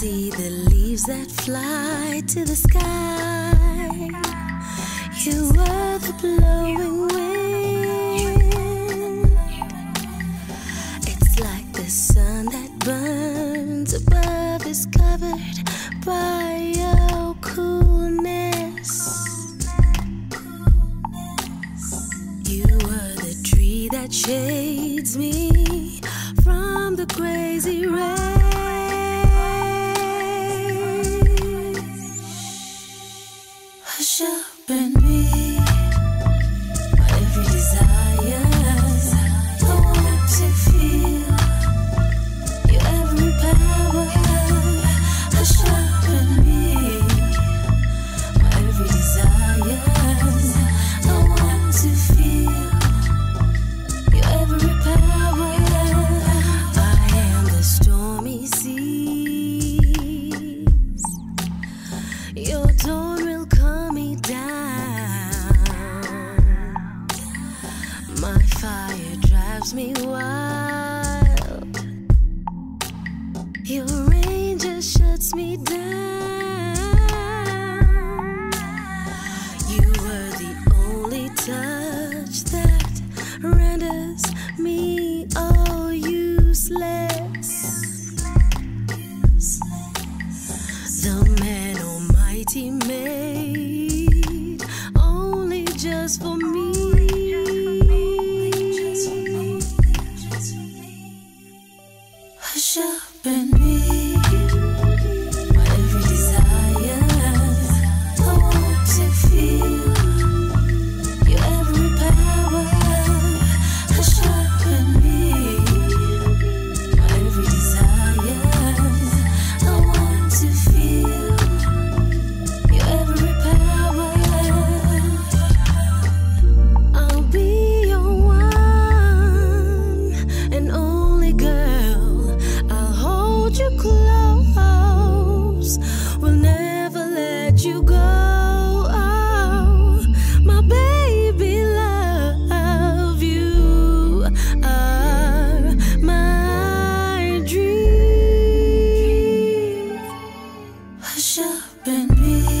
see the leaves that fly to the sky. You are the blowing wind. It's like the sun that burns above is covered by your coolness. You are the tree that shades me from the crazy rain. drives me wild. You're Hush up and me. been me.